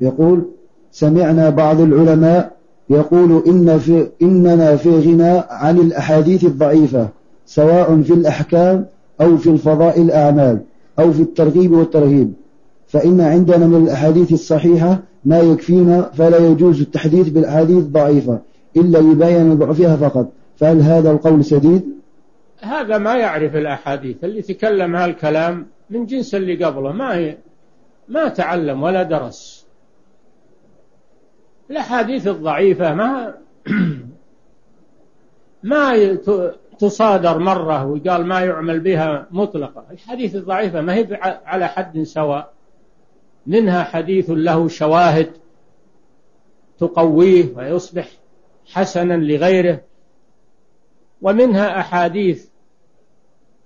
يقول سمعنا بعض العلماء يقول إن في إننا في غنى عن الأحاديث الضعيفة سواء في الأحكام أو في الفضائل الأعمال أو في الترغيب والترهيب. فإن عندنا من الأحاديث الصحيحة ما يكفينا فلا يجوز التحديث بالأحاديث الضعيفة إلا يبين ضعفها فقط. فهل هذا القول سديد؟ هذا ما يعرف الأحاديث اللي تكلم هالكلام من جنس اللي قبله ما هي ما تعلم ولا درس. الأحاديث الضعيفة ما ما تصادر مرة وقال ما يعمل بها مطلقة. الحديث الضعيفة ما هي على حد سواء. منها حديث له شواهد تقويه ويصبح حسنا لغيره. ومنها أحاديث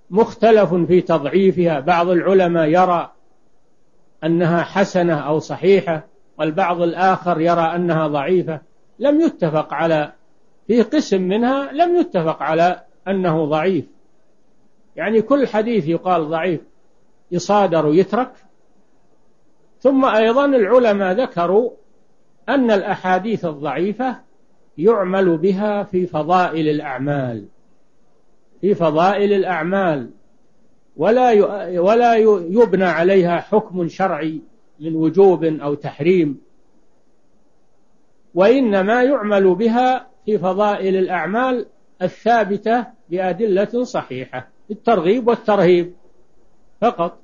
مختلف في تضعيفها. بعض العلماء يرى أنها حسنة أو صحيحة. والبعض الآخر يرى أنها ضعيفة لم يتفق على في قسم منها لم يتفق على أنه ضعيف. يعني كل حديث يقال ضعيف يصادر ويترك. ثم أيضا العلماء ذكروا أن الأحاديث الضعيفة يعمل بها في فضائل الأعمال. في فضائل الأعمال. ولا ولا يبنى عليها حكم شرعي. من وجوب أو تحريم. وإنما يعمل بها في فضائل الأعمال الثابتة بأدلة صحيحة الترغيب والترهيب فقط.